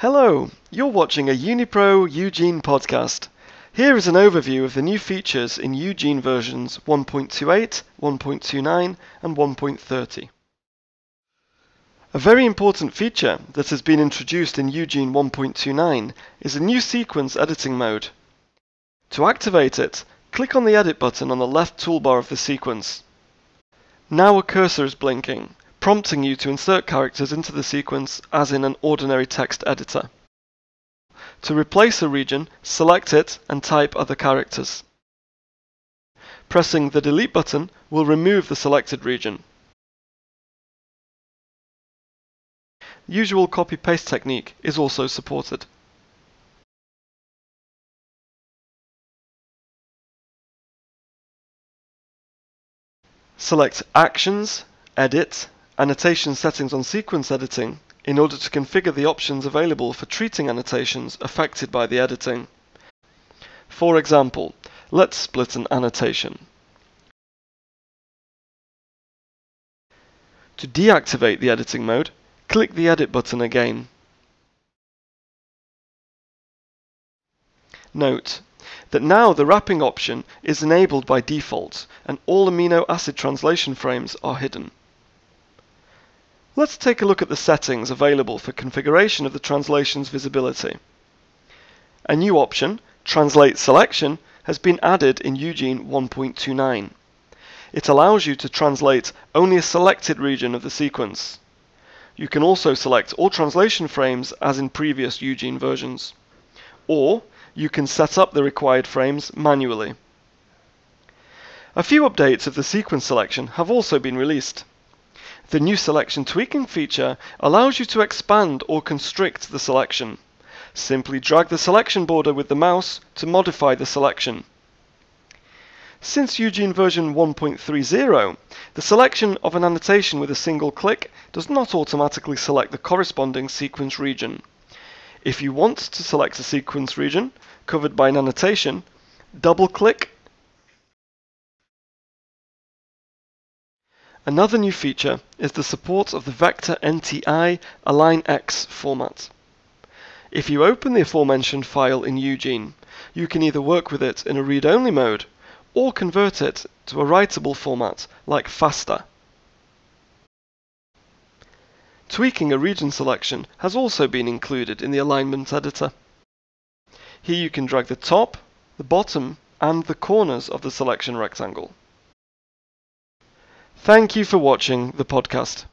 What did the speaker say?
Hello, you're watching a Unipro UGENE podcast. Here is an overview of the new features in UGENE versions 1.28, 1.29, and 1.30. A very important feature that has been introduced in UGENE 1.29 is a new sequence editing mode. To activate it, click on the Edit button on the left toolbar of the sequence. Now a cursor is blinking, prompting you to insert characters into the sequence as in an ordinary text editor. To replace a region, select it and type other characters. Pressing the Delete button will remove the selected region. Usual copy-paste technique is also supported. Select Actions, Edit, Annotation Settings on Sequence Editing in order to configure the options available for treating annotations affected by the editing. For example, let's split an annotation. To deactivate the editing mode, click the Edit button again. Note that now the wrapping option is enabled by default and all amino acid translation frames are hidden. Let's take a look at the settings available for configuration of the translation's visibility. A new option, Translate Selection, has been added in UGENE 1.29. It allows you to translate only a selected region of the sequence. You can also select all translation frames as in previous UGENE versions. Or you can set up the required frames manually. A few updates of the sequence selection have also been released. The new selection tweaking feature allows you to expand or constrict the selection. Simply drag the selection border with the mouse to modify the selection. Since UGENE version 1.30, the selection of an annotation with a single click does not automatically select the corresponding sequence region. If you want to select a sequence region covered by an annotation, double-click. Another new feature is the support of the Vector NTI X format. If you open the aforementioned file in UGENE, you can either work with it in a read-only mode or convert it to a writable format like FASTA. Tweaking a region selection has also been included in the alignment editor. Here you can drag the top, the bottom, and the corners of the selection rectangle. Thank you for watching the podcast.